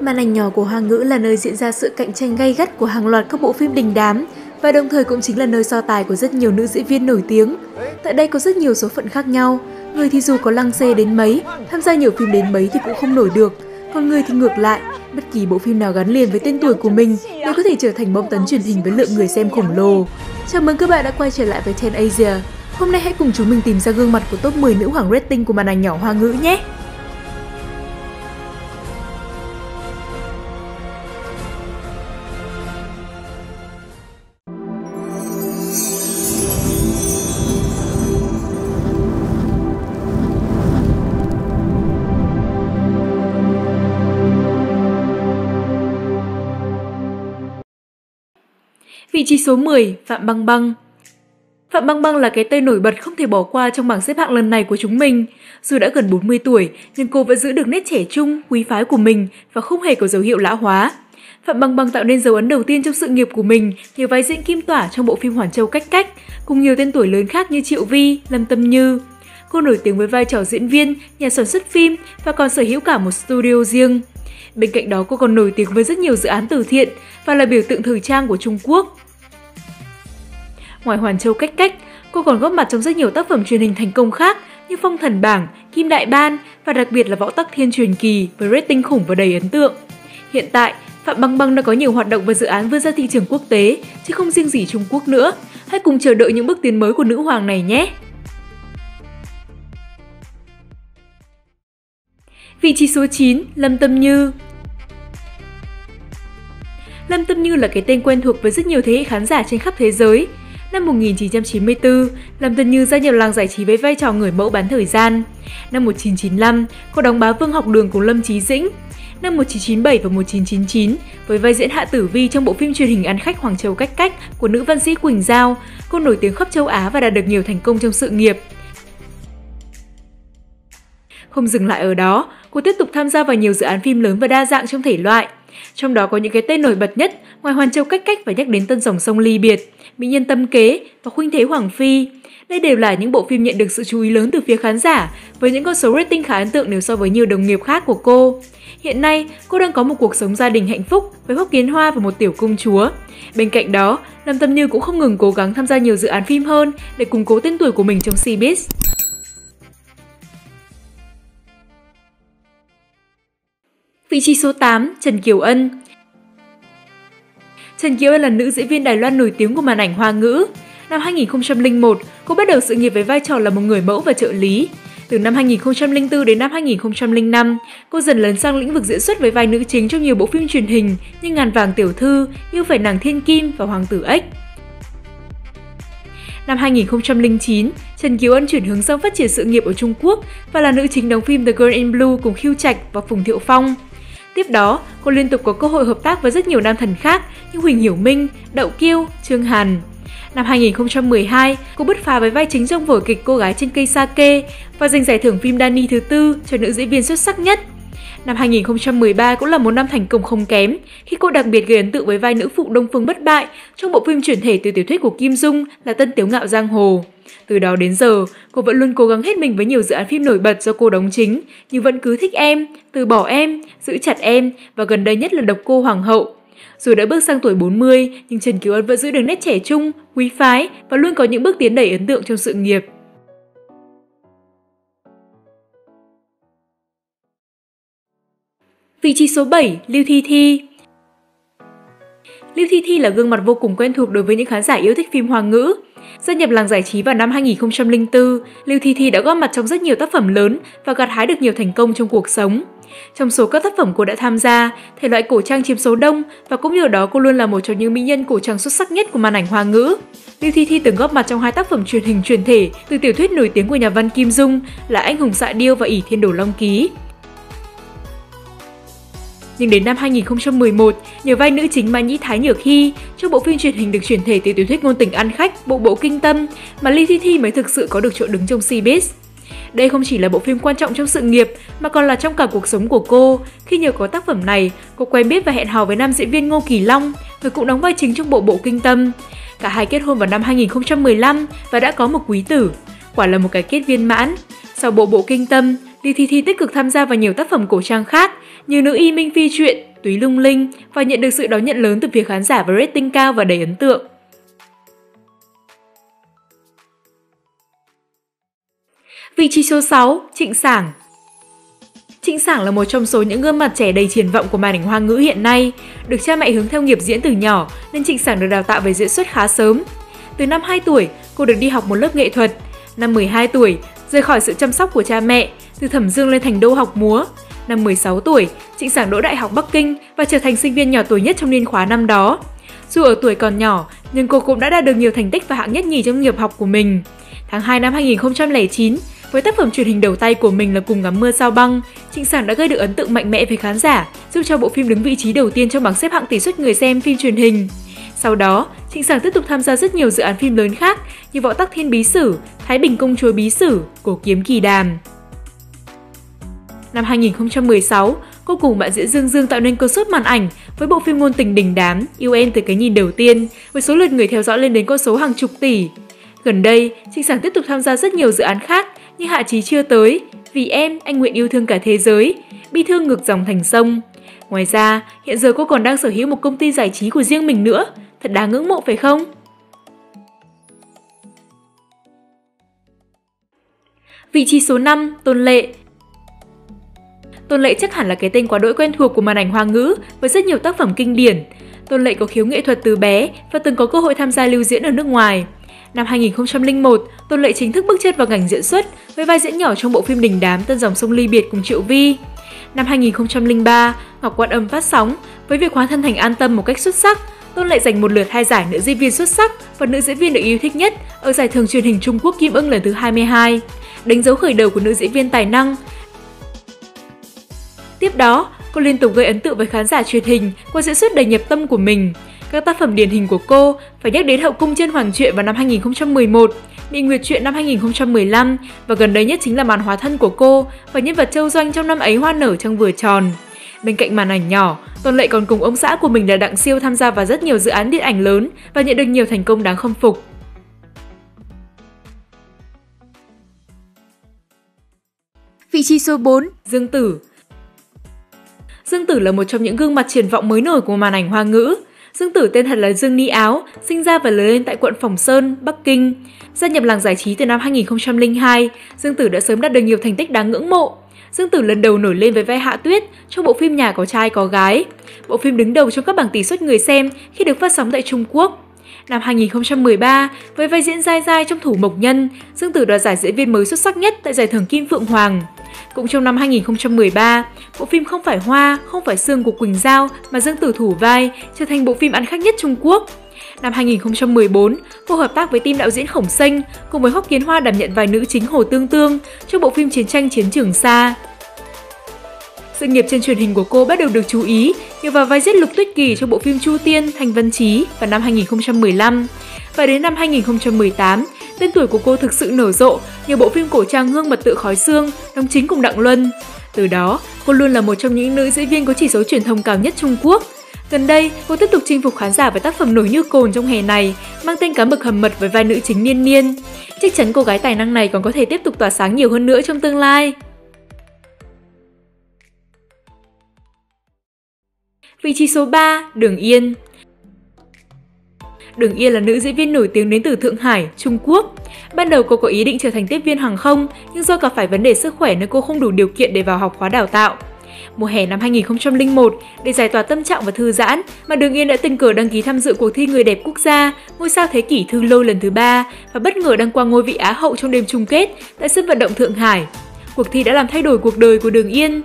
Màn ảnh nhỏ của Hoa ngữ là nơi diễn ra sự cạnh tranh gay gắt của hàng loạt các bộ phim đình đám và đồng thời cũng chính là nơi so tài của rất nhiều nữ diễn viên nổi tiếng. Tại đây có rất nhiều số phận khác nhau, người thì dù có lăng xê đến mấy, tham gia nhiều phim đến mấy thì cũng không nổi được, còn người thì ngược lại, bất kỳ bộ phim nào gắn liền với tên tuổi của mình đều có thể trở thành bom tấn truyền hình với lượng người xem khổng lồ. Chào mừng các bạn đã quay trở lại với Ten Asia. Hôm nay hãy cùng chúng mình tìm ra gương mặt của top 10 nữ hoàng rating của màn ảnh nhỏ hoa ngữ nhé! Vị trí số 10, Phạm Băng Băng Phạm Băng Băng là cái tên nổi bật không thể bỏ qua trong bảng xếp hạng lần này của chúng mình. Dù đã gần 40 tuổi, nhưng cô vẫn giữ được nét trẻ trung, quý phái của mình và không hề có dấu hiệu lão hóa. Phạm Băng Băng tạo nên dấu ấn đầu tiên trong sự nghiệp của mình nhờ vai diễn kim tỏa trong bộ phim Hoàn Châu Cách Cách, cùng nhiều tên tuổi lớn khác như Triệu Vi, Lâm Tâm Như. Cô nổi tiếng với vai trò diễn viên, nhà sản xuất phim và còn sở hữu cả một studio riêng. Bên cạnh đó cô còn nổi tiếng với rất nhiều dự án từ thiện và là biểu tượng thời trang của Trung Quốc. Ngoài Hoàn Châu Cách Cách, cô còn góp mặt trong rất nhiều tác phẩm truyền hình thành công khác như Phong Thần Bảng, Kim Đại Ban và đặc biệt là Võ Tắc Thiên Truyền Kỳ với rating khủng và đầy ấn tượng. Hiện tại, Phạm Băng Băng đã có nhiều hoạt động và dự án vươn ra thị trường quốc tế, chứ không riêng gì Trung Quốc nữa. Hãy cùng chờ đợi những bước tiến mới của nữ hoàng này nhé! Vị trí số 9, Lâm Tâm Như Lâm Tâm Như là cái tên quen thuộc với rất nhiều thế hệ khán giả trên khắp thế giới. Năm 1994, Lâm Tân Như gia nhập làng giải trí với vai trò người mẫu bán thời gian. Năm 1995, cô đóng bá Vương học đường cùng Lâm Chí Dĩnh. Năm 1997 và 1999, với vai diễn Hạ Tử Vi trong bộ phim truyền hình ăn khách Hoàng Châu Cách Cách của nữ văn sĩ Quỳnh Giao, cô nổi tiếng khắp châu Á và đạt được nhiều thành công trong sự nghiệp. Không dừng lại ở đó, cô tiếp tục tham gia vào nhiều dự án phim lớn và đa dạng trong thể loại. Trong đó có những cái tên nổi bật nhất, ngoài Hoàn Châu Cách Cách và nhắc đến Tân Dòng Sông Ly Biệt, Mỹ Nhân Tâm Kế và Khuynh Thế Hoàng Phi. Đây đều là những bộ phim nhận được sự chú ý lớn từ phía khán giả, với những con số rating khá ấn tượng nếu so với nhiều đồng nghiệp khác của cô. Hiện nay, cô đang có một cuộc sống gia đình hạnh phúc với Hốc Kiến Hoa và một tiểu công chúa. Bên cạnh đó, Lâm Tâm Như cũng không ngừng cố gắng tham gia nhiều dự án phim hơn để củng cố tên tuổi của mình trong showbiz. Vị trí số 8, Trần Kiều Ân Trần Kiều Ân là nữ diễn viên Đài Loan nổi tiếng của màn ảnh hoa ngữ. Năm 2001, cô bắt đầu sự nghiệp với vai trò là một người mẫu và trợ lý. Từ năm 2004 đến năm 2005, cô dần lấn sang lĩnh vực diễn xuất với vai nữ chính trong nhiều bộ phim truyền hình như Ngàn vàng tiểu thư, như phải nàng thiên kim và Hoàng tử ếch. Năm 2009, Trần Kiều Ân chuyển hướng sang phát triển sự nghiệp ở Trung Quốc và là nữ chính đóng phim The Girl in Blue cùng Khiêu Trạch và Phùng Thiệu Phong. Tiếp đó, cô liên tục có cơ hội hợp tác với rất nhiều nam thần khác như Huỳnh Hiểu Minh, Đậu Kiêu, Trương Hàn. Năm 2012, cô bứt phá với vai chính trong vở kịch Cô gái trên cây sake và giành giải thưởng phim Dani thứ tư cho nữ diễn viên xuất sắc nhất. Năm 2013 cũng là một năm thành công không kém khi cô đặc biệt gây ấn tượng với vai nữ phụ Đông Phương bất bại trong bộ phim chuyển thể từ tiểu thuyết của Kim Dung là Tân Tiếu Ngạo Giang Hồ. Từ đó đến giờ, cô vẫn luôn cố gắng hết mình với nhiều dự án phim nổi bật do cô đóng chính như Vẫn cứ thích em, Từ bỏ em, Giữ chặt em và gần đây nhất là Độc cô Hoàng hậu. Dù đã bước sang tuổi 40, nhưng Trần Kiều Ân vẫn giữ được nét trẻ trung, quý phái và luôn có những bước tiến đầy ấn tượng trong sự nghiệp. Vị trí số 7, Lưu Thi Thi Lưu Thi Thi là gương mặt vô cùng quen thuộc đối với những khán giả yêu thích phim Hoa ngữ. Gia nhập làng giải trí vào năm 2004, Lưu Thi Thi đã góp mặt trong rất nhiều tác phẩm lớn và gặt hái được nhiều thành công trong cuộc sống. Trong số các tác phẩm cô đã tham gia, thể loại cổ trang chiếm số đông và cũng nhờ đó cô luôn là một trong những mỹ nhân cổ trang xuất sắc nhất của màn ảnh hoa ngữ. Lưu Thi Thi từng góp mặt trong hai tác phẩm truyền hình truyền thể từ tiểu thuyết nổi tiếng của nhà văn Kim Dung là Anh hùng xạ điêu và ỷ thiên đồ long ký. Nhưng đến năm 2011, nhờ vai nữ chính Mai Nhĩ Thái Nhược Hy trong bộ phim truyền hình được chuyển thể từ tiểu thuyết ngôn tình ăn khách Bộ Bộ Kinh Tâm mà Ly Thi Thi mới thực sự có được chỗ đứng trong showbiz. Đây không chỉ là bộ phim quan trọng trong sự nghiệp mà còn là trong cả cuộc sống của cô. Khi nhờ có tác phẩm này, cô quen biết và hẹn hò với nam diễn viên Ngô Kỳ Long, người cũng đóng vai chính trong bộ Bộ Kinh Tâm. Cả hai kết hôn vào năm 2015 và đã có một quý tử. Quả là một cái kết viên mãn. Sau bộ Bộ Kinh Tâm, Lý Thi Thi tích cực tham gia vào nhiều tác phẩm cổ trang khác như Nữ y Minh Phi truyện, Túy Lung Linh và nhận được sự đón nhận lớn từ phía khán giả với rating cao và đầy ấn tượng. Vị trí số 6, Trịnh Sảng Trịnh Sảng là một trong số những gương mặt trẻ đầy triển vọng của màn ảnh hoa ngữ hiện nay. Được cha mẹ hướng theo nghiệp diễn từ nhỏ nên Trịnh Sảng được đào tạo về diễn xuất khá sớm. Từ năm 2 tuổi, cô được đi học một lớp nghệ thuật. Năm 12 tuổi, rời khỏi sự chăm sóc của cha mẹ, từ Thẩm Dương lên thành đô học múa. Năm 16 tuổi, Trịnh Sảng đỗ Đại học Bắc Kinh và trở thành sinh viên nhỏ tuổi nhất trong niên khóa năm đó. Dù ở tuổi còn nhỏ, nhưng cô cũng đã đạt được nhiều thành tích và hạng nhất nhì trong nghiệp học của mình. Tháng 2 năm 2009, với tác phẩm truyền hình đầu tay của mình là Cùng ngắm mưa sao băng, Trịnh Sảng đã gây được ấn tượng mạnh mẽ với khán giả, giúp cho bộ phim đứng vị trí đầu tiên trong bảng xếp hạng tỷ suất người xem phim truyền hình. Sau đó, Trịnh Sảng tiếp tục tham gia rất nhiều dự án phim lớn khác như Võ Tắc Thiên Bí Sử, Thái Bình Công Chúa Bí Sử, Cổ Kiếm Kỳ Đàm. Năm 2016, cô cùng bạn diễn Dương Dương tạo nên cơn sốt màn ảnh với bộ phim ngôn tình đình đám Yêu Em từ cái nhìn đầu tiên, với số lượt người theo dõi lên đến con số hàng chục tỷ. Gần đây, Trinh Sảng tiếp tục tham gia rất nhiều dự án khác như Hạ Chí chưa tới, Vì em, anh nguyện yêu thương cả thế giới, Bi thương ngược dòng thành sông. Ngoài ra, hiện giờ cô còn đang sở hữu một công ty giải trí của riêng mình nữa, thật đáng ngưỡng mộ phải không? Vị trí số 5, Tôn Lệ Tôn Lệ chắc hẳn là cái tên quá đỗi quen thuộc của màn ảnh hoa ngữ với rất nhiều tác phẩm kinh điển. Tôn Lệ có khiếu nghệ thuật từ bé và từng có cơ hội tham gia lưu diễn ở nước ngoài. Năm 2001, Tôn Lệ chính thức bước chân vào ngành diễn xuất với vai diễn nhỏ trong bộ phim Đình Đám Tân dòng sông ly biệt cùng Triệu Vi. Năm 2003, Ngọc Quan Âm phát sóng với việc hóa thân thành an tâm một cách xuất sắc. Tôn Lệ giành một lượt hai giải nữ diễn viên xuất sắc và nữ diễn viên được yêu thích nhất ở giải thưởng truyền hình Trung Quốc Kim Ưng lần thứ 22, đánh dấu khởi đầu của nữ diễn viên tài năng. Tiếp đó, cô liên tục gây ấn tượng với khán giả truyền hình qua diễn xuất đầy nhập tâm của mình. Các tác phẩm điển hình của cô phải nhắc đến Hậu cung trên Hoàng truyện vào năm 2011, Bị Nguyệt truyện năm 2015 và gần đây nhất chính là màn hóa thân của cô và nhân vật Châu Doanh trong năm ấy hoa nở trong vừa tròn. Bên cạnh màn ảnh nhỏ, Tôn Lệ còn cùng ông xã của mình là Đặng Siêu tham gia vào rất nhiều dự án điện ảnh lớn và nhận được nhiều thành công đáng khâm phục. Vị trí số 4, Dương Tử Dương Tử là một trong những gương mặt triển vọng mới nổi của màn ảnh hoa ngữ. Dương Tử tên thật là Dương Ni Áo, sinh ra và lớn lên tại quận Phòng Sơn, Bắc Kinh. Gia nhập làng giải trí từ năm 2002, Dương Tử đã sớm đạt được nhiều thành tích đáng ngưỡng mộ. Dương Tử lần đầu nổi lên với vai Hạ Tuyết trong bộ phim Nhà có trai có gái. Bộ phim đứng đầu trong các bảng tỷ suất người xem khi được phát sóng tại Trung Quốc. Năm 2013, với vai diễn dai dai trong Thủ Mộc Nhân, Dương Tử đoạt giải diễn viên mới xuất sắc nhất tại giải thưởng Kim Phượng Hoàng. Cũng trong năm 2013, bộ phim Không phải hoa, không phải xương của Quỳnh Giao mà Dương Tử thủ vai trở thành bộ phim ăn khách nhất Trung Quốc. Năm 2014, cô hợp tác với team đạo diễn Khổng Sinh cùng với Hoắc Kiến Hoa đảm nhận vai nữ chính Hồ Tương Tương trong bộ phim Chiến tranh Chiến trường Sa. Sự nghiệp trên truyền hình của cô bắt đầu được chú ý nhờ vào vai giết Lục Tuyết Kỳ trong bộ phim Chu Tiên, Thành Văn Chí vào năm 2015. Và đến năm 2018, tên tuổi của cô thực sự nở rộ nhờ bộ phim cổ trang Hương mật tự khói xương, đóng chính cùng Đặng Luân. Từ đó, cô luôn là một trong những nữ diễn viên có chỉ số truyền thông cao nhất Trung Quốc. Gần đây, cô tiếp tục chinh phục khán giả với tác phẩm nổi như cồn trong hè này, mang tên cá mực hầm mật với vai nữ chính Niên Niên. Chắc chắn cô gái tài năng này còn có thể tiếp tục tỏa sáng nhiều hơn nữa trong tương lai. Vị trí số 3, Đường Yên Đường Yên là nữ diễn viên nổi tiếng đến từ Thượng Hải, Trung Quốc. Ban đầu cô có ý định trở thành tiếp viên hàng không, nhưng do gặp phải vấn đề sức khỏe nên cô không đủ điều kiện để vào học khóa đào tạo. Mùa hè năm 2001, để giải tỏa tâm trạng và thư giãn, mà Đường Yên đã tình cờ đăng ký tham dự cuộc thi Người đẹp quốc gia, ngôi sao thế kỷ thư lâu lần thứ ba và bất ngờ đăng quang ngôi vị Á hậu trong đêm chung kết tại sân vận động Thượng Hải. Cuộc thi đã làm thay đổi cuộc đời của Đường Yên.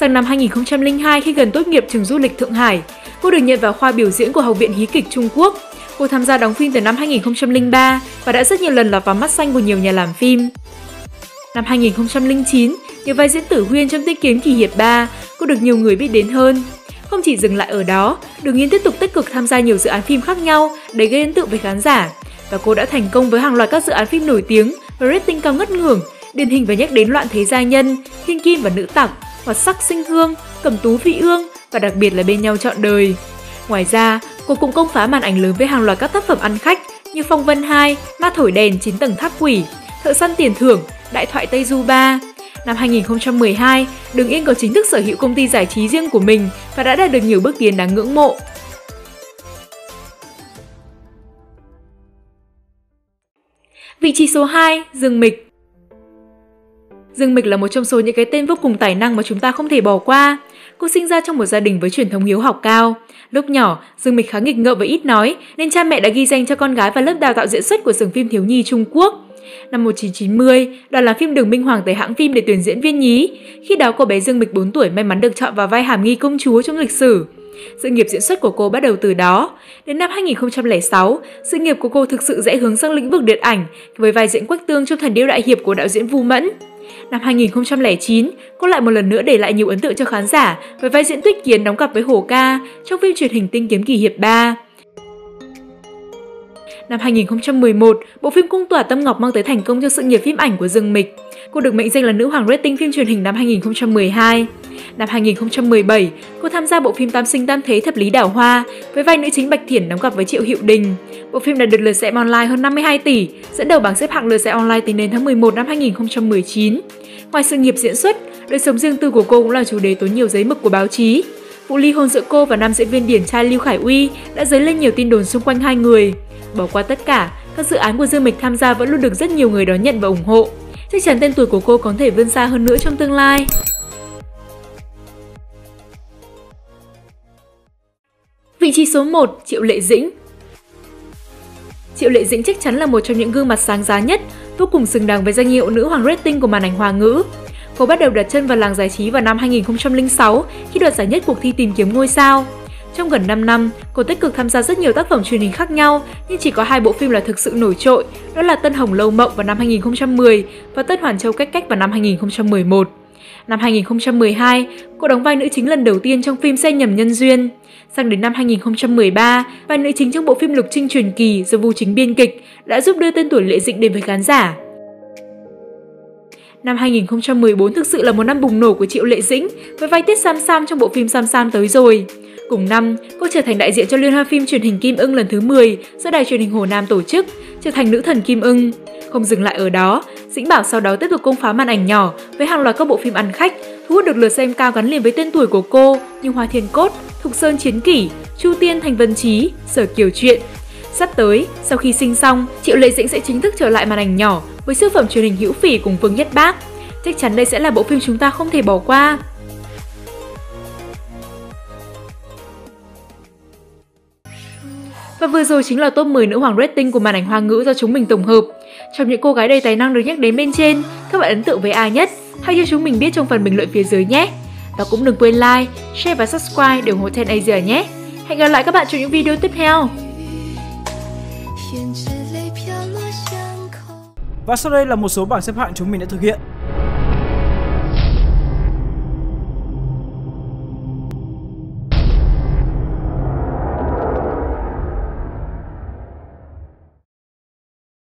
Sang năm 2002 khi gần tốt nghiệp trường du lịch Thượng Hải, cô được nhận vào khoa biểu diễn của Học viện Hí kịch Trung Quốc. Cô tham gia đóng phim từ năm 2003 và đã rất nhiều lần lọt vào mắt xanh của nhiều nhà làm phim. Năm 2009, nhờ vai diễn tử huyên trong tinh kiếm kỳ hiệp 3, cô được nhiều người biết đến hơn. Không chỉ dừng lại ở đó, Đường Yên tiếp tục tích cực tham gia nhiều dự án phim khác nhau để gây ấn tượng với khán giả. Và cô đã thành công với hàng loạt các dự án phim nổi tiếng và rating cao ngất ngưởng, điển hình và nhắc đến Loạn Thế Gia Nhân, Thiên Kim và Nữ Tặc, hoặc Sắc Sinh Hương, Cẩm Tú Vị Ương và đặc biệt là Bên nhau trọn đời. Ngoài ra, cô cũng công phá màn ảnh lớn với hàng loạt các tác phẩm ăn khách như Phong Vân 2, Ma Thổi Đèn 9 tầng tháp quỷ, Thợ săn tiền thưởng, Đại thoại Tây Du 3. Năm 2012, Đường Yên có chính thức sở hữu công ty giải trí riêng của mình và đã đạt được nhiều bước tiến đáng ngưỡng mộ. Vị trí số 2, Dương Mịch Dương Mịch là một trong số những cái tên vô cùng tài năng mà chúng ta không thể bỏ qua. Cô sinh ra trong một gia đình với truyền thống hiếu học cao. Lúc nhỏ, Dương Mịch khá nghịch ngợm và ít nói, nên cha mẹ đã ghi danh cho con gái vào lớp đào tạo diễn xuất của xưởng phim thiếu nhi Trung Quốc. Năm 1990, đoàn làm phim Đường Minh Hoàng tới hãng phim để tuyển diễn viên nhí. Khi đó cô bé Dương Mịch 4 tuổi may mắn được chọn vào vai Hàm Nghi công chúa trong lịch sử. Sự nghiệp diễn xuất của cô bắt đầu từ đó. Đến năm 2006, sự nghiệp của cô thực sự rẽ hướng sang lĩnh vực điện ảnh với vai diễn Quách Tương trong Thần điêu đại hiệp của đạo diễn Vu Mẫn. Năm 2009, cô lại một lần nữa để lại nhiều ấn tượng cho khán giả với vai diễn Tuyết Kiến đóng cặp với Hồ Ca trong phim truyền hình Tinh Kiếm Kỳ Hiệp 3. Năm 2011, bộ phim Cung tỏa Tâm Ngọc mang tới thành công cho sự nghiệp phim ảnh của Dương Mịch. Cô được mệnh danh là nữ hoàng rating phim truyền hình năm 2012. Năm 2017, cô tham gia bộ phim Tam sinh tam thế thập lý đảo hoa với vai nữ chính Bạch Thiển đóng cặp với Triệu Hiệu Đình. Bộ phim đạt được lượt xem online hơn 52 tỷ, dẫn đầu bảng xếp hạng lượt xem online tính đến tháng 11 năm 2019. Ngoài sự nghiệp diễn xuất, đời sống riêng tư của cô cũng là chủ đề tốn nhiều giấy mực của báo chí. Vụ ly hôn giữa cô và nam diễn viên điển trai Lưu Khải Uy đã dấy lên nhiều tin đồn xung quanh hai người. Bỏ qua tất cả, các dự án của Dương Mịch tham gia vẫn luôn được rất nhiều người đón nhận và ủng hộ. Chắc chắn tên tuổi của cô có thể vươn xa hơn nữa trong tương lai. Vị trí số 1, Triệu Lệ Dĩnh Triệu Lệ Dĩnh chắc chắn là một trong những gương mặt sáng giá nhất, vô cùng xứng đáng với danh hiệu nữ hoàng rating của màn ảnh hoa ngữ. Cô bắt đầu đặt chân vào làng giải trí vào năm 2006 khi đoạt giải nhất cuộc thi tìm kiếm ngôi sao. Trong gần 5 năm, cô tích cực tham gia rất nhiều tác phẩm truyền hình khác nhau, nhưng chỉ có hai bộ phim là thực sự nổi trội, đó là Tân Hồng Lâu Mộng vào năm 2010 và Tân Hoàn Châu Cách Cách vào năm 2011. Năm 2012, cô đóng vai nữ chính lần đầu tiên trong phim Xe nhầm nhân duyên. Sang đến năm 2013, vai nữ chính trong bộ phim Lục Trinh truyền kỳ do Vu Chính biên kịch đã giúp đưa tên tuổi Lệ Dĩnh đến với khán giả. Năm 2014 thực sự là một năm bùng nổ của Triệu Lệ Dĩnh với vai Tiết Sam Sam trong bộ phim Sam Sam tới rồi. Cùng năm, cô trở thành đại diện cho liên hoan phim truyền hình Kim Ưng lần thứ 10 do đài truyền hình Hồ Nam tổ chức, trở thành nữ thần Kim Ưng. Không dừng lại ở đó, Dĩnh Bảo sau đó tiếp tục công phá màn ảnh nhỏ với hàng loạt các bộ phim ăn khách, thu hút được lượt xem cao gắn liền với tên tuổi của cô như Hoa Thiên Cốt, Thục Sơn Chiến Kỷ, Chu Tiên Thành Vân Trí, Sở Kiều Truyện. Sắp tới, sau khi sinh xong, Triệu Lệ Dĩnh sẽ chính thức trở lại màn ảnh nhỏ với siêu phẩm truyền hình hữu phỉ cùng Vương Nhất Bác. Chắc chắn đây sẽ là bộ phim chúng ta không thể bỏ qua. Và vừa rồi chính là top 10 nữ hoàng rating của màn ảnh hoa ngữ do chúng mình tổng hợp. Trong những cô gái đầy tài năng được nhắc đến bên trên, các bạn ấn tượng với ai nhất? Hãy cho chúng mình biết trong phần bình luận phía dưới nhé! Và cũng đừng quên like, share và subscribe để ủng hộ Ten Asia nhé! Hẹn gặp lại các bạn trong những video tiếp theo! Và sau đây là một số bảng xếp hạng chúng mình đã thực hiện.